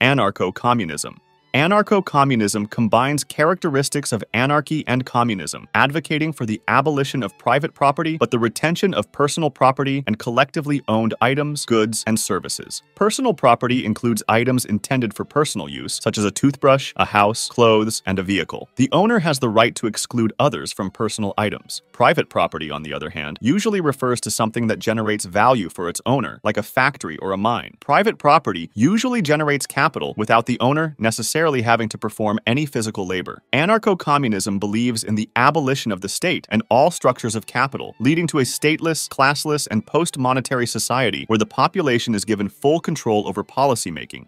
Anarcho-communism. Anarcho-communism combines characteristics of anarchy and communism, advocating for the abolition of private property but the retention of personal property and collectively owned items, goods, and services. Personal property includes items intended for personal use, such as a toothbrush, a house, clothes, and a vehicle. The owner has the right to exclude others from personal items. Private property, on the other hand, usually refers to something that generates value for its owner, like a factory or a mine. Private property usually generates capital without the owner necessarily necessarily having to perform any physical labor. Anarcho communism believes in the abolition of the state and all structures of capital, leading to a stateless, classless, and post monetary society where the population is given full control over policymaking.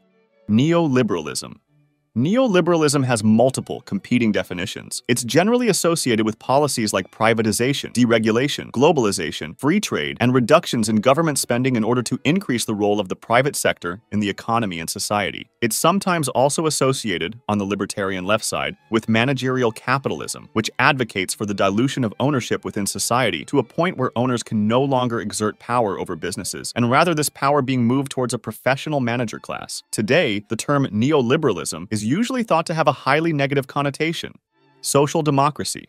Neoliberalism Neoliberalism has multiple competing definitions. It's generally associated with policies like privatization, deregulation, globalization, free trade, and reductions in government spending in order to increase the role of the private sector in the economy and society. It's sometimes also associated, on the libertarian left side, with managerial capitalism, which advocates for the dilution of ownership within society to a point where owners can no longer exert power over businesses, and rather this power being moved towards a professional manager class. Today, the term neoliberalism is usually thought to have a highly negative connotation. Social democracy.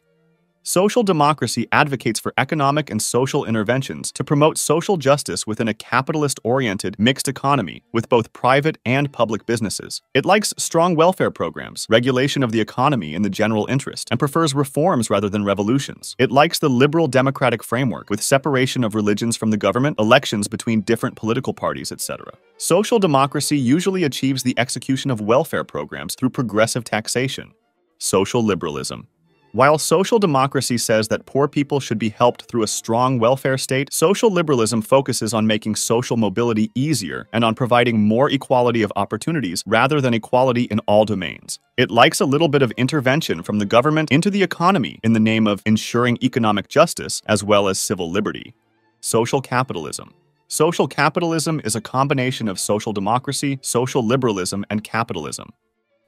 Social democracy advocates for economic and social interventions to promote social justice within a capitalist-oriented mixed economy with both private and public businesses. It likes strong welfare programs, regulation of the economy in the general interest, and prefers reforms rather than revolutions. It likes the liberal democratic framework with separation of religions from the government, elections between different political parties, etc. Social democracy usually achieves the execution of welfare programs through progressive taxation. Social liberalism. While social democracy says that poor people should be helped through a strong welfare state, social liberalism focuses on making social mobility easier and on providing more equality of opportunities rather than equality in all domains. It likes a little bit of intervention from the government into the economy in the name of ensuring economic justice as well as civil liberty. Social capitalism. Social capitalism is a combination of social democracy, social liberalism, and capitalism.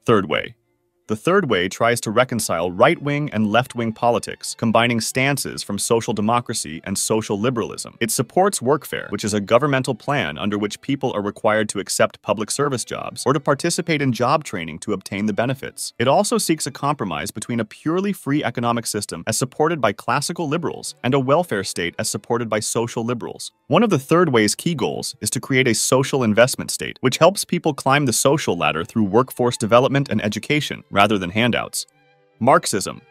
Third way, the third way tries to reconcile right wing and left wing politics, combining stances from social democracy and social liberalism. It supports workfare, which is a governmental plan under which people are required to accept public service jobs or to participate in job training to obtain the benefits. It also seeks a compromise between a purely free economic system as supported by classical liberals and a welfare state as supported by social liberals. One of the third way's key goals is to create a social investment state, which helps people climb the social ladder through workforce development and education rather than handouts. Marxism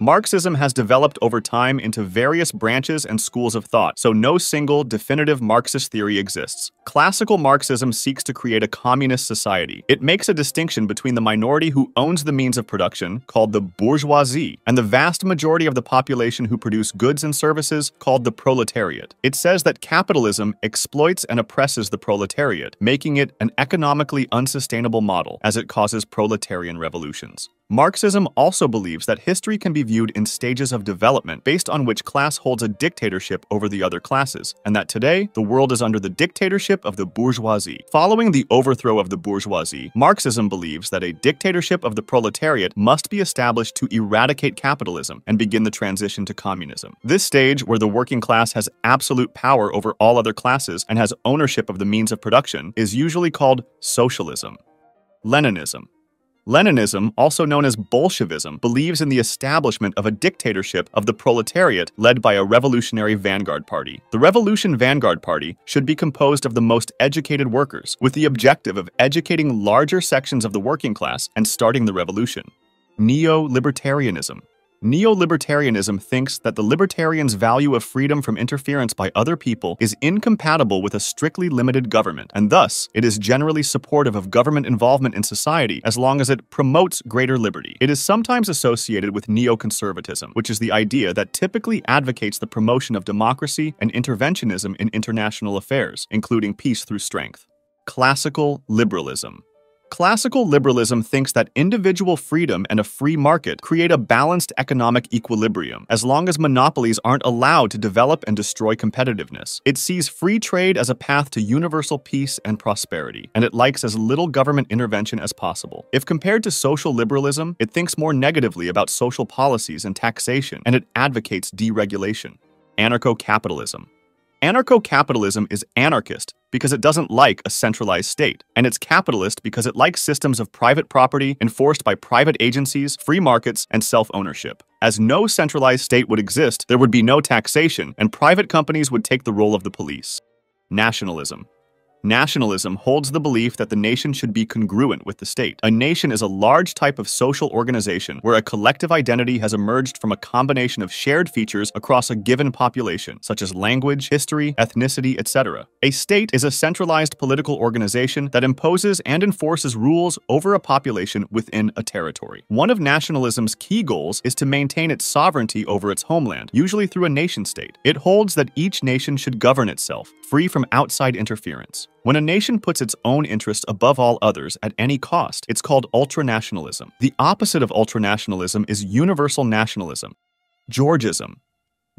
Marxism has developed over time into various branches and schools of thought, so no single, definitive Marxist theory exists. Classical Marxism seeks to create a communist society. It makes a distinction between the minority who owns the means of production, called the bourgeoisie, and the vast majority of the population who produce goods and services, called the proletariat. It says that capitalism exploits and oppresses the proletariat, making it an economically unsustainable model, as it causes proletarian revolutions. Marxism also believes that history can be viewed in stages of development based on which class holds a dictatorship over the other classes, and that today, the world is under the dictatorship of the bourgeoisie. Following the overthrow of the bourgeoisie, Marxism believes that a dictatorship of the proletariat must be established to eradicate capitalism and begin the transition to communism. This stage, where the working class has absolute power over all other classes and has ownership of the means of production, is usually called socialism. Leninism Leninism, also known as Bolshevism, believes in the establishment of a dictatorship of the proletariat led by a revolutionary vanguard party. The Revolution Vanguard Party should be composed of the most educated workers, with the objective of educating larger sections of the working class and starting the revolution. Neo-libertarianism Neolibertarianism thinks that the libertarians' value of freedom from interference by other people is incompatible with a strictly limited government, and thus, it is generally supportive of government involvement in society as long as it promotes greater liberty. It is sometimes associated with neoconservatism, which is the idea that typically advocates the promotion of democracy and interventionism in international affairs, including peace through strength. Classical liberalism Classical liberalism thinks that individual freedom and a free market create a balanced economic equilibrium as long as monopolies aren't allowed to develop and destroy competitiveness. It sees free trade as a path to universal peace and prosperity, and it likes as little government intervention as possible. If compared to social liberalism, it thinks more negatively about social policies and taxation, and it advocates deregulation. Anarcho-capitalism Anarcho capitalism is anarchist because it doesn't like a centralized state, and it's capitalist because it likes systems of private property enforced by private agencies, free markets, and self ownership. As no centralized state would exist, there would be no taxation, and private companies would take the role of the police. Nationalism. Nationalism holds the belief that the nation should be congruent with the state. A nation is a large type of social organization where a collective identity has emerged from a combination of shared features across a given population, such as language, history, ethnicity, etc. A state is a centralized political organization that imposes and enforces rules over a population within a territory. One of nationalism's key goals is to maintain its sovereignty over its homeland, usually through a nation state. It holds that each nation should govern itself, free from outside interference. When a nation puts its own interest above all others at any cost, it's called ultranationalism. The opposite of ultranationalism is universal nationalism. Georgism.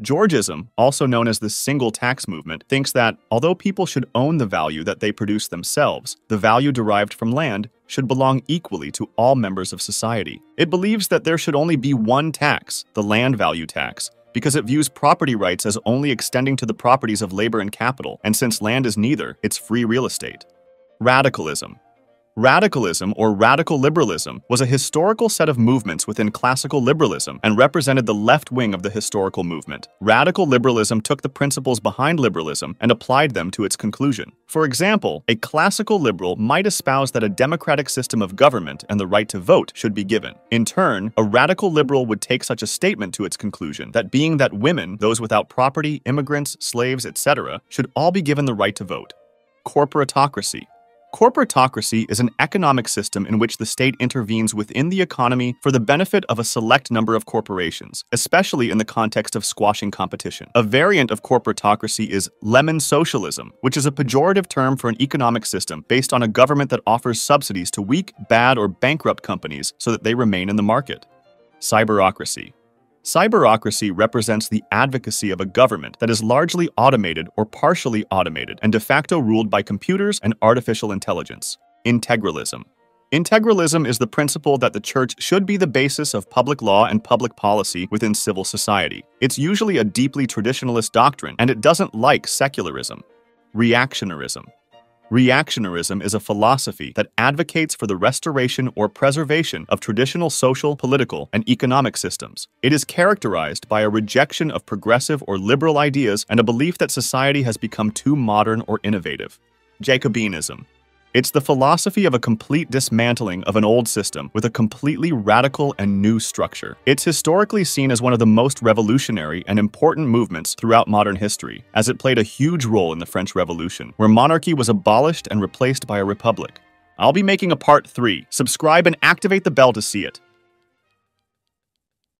Georgism, also known as the single tax movement, thinks that although people should own the value that they produce themselves, the value derived from land should belong equally to all members of society. It believes that there should only be one tax, the land value tax, because it views property rights as only extending to the properties of labor and capital, and since land is neither, it's free real estate. Radicalism. Radicalism, or radical liberalism, was a historical set of movements within classical liberalism and represented the left wing of the historical movement. Radical liberalism took the principles behind liberalism and applied them to its conclusion. For example, a classical liberal might espouse that a democratic system of government and the right to vote should be given. In turn, a radical liberal would take such a statement to its conclusion that being that women, those without property, immigrants, slaves, etc., should all be given the right to vote. Corporatocracy Corporatocracy is an economic system in which the state intervenes within the economy for the benefit of a select number of corporations, especially in the context of squashing competition. A variant of corporatocracy is lemon socialism, which is a pejorative term for an economic system based on a government that offers subsidies to weak, bad, or bankrupt companies so that they remain in the market. Cyberocracy Cyberocracy represents the advocacy of a government that is largely automated or partially automated and de facto ruled by computers and artificial intelligence. Integralism. Integralism is the principle that the church should be the basis of public law and public policy within civil society. It's usually a deeply traditionalist doctrine, and it doesn't like secularism. Reactionarism. Reactionarism is a philosophy that advocates for the restoration or preservation of traditional social, political, and economic systems. It is characterized by a rejection of progressive or liberal ideas and a belief that society has become too modern or innovative. Jacobinism it's the philosophy of a complete dismantling of an old system with a completely radical and new structure. It's historically seen as one of the most revolutionary and important movements throughout modern history, as it played a huge role in the French Revolution, where monarchy was abolished and replaced by a republic. I'll be making a part 3. Subscribe and activate the bell to see it.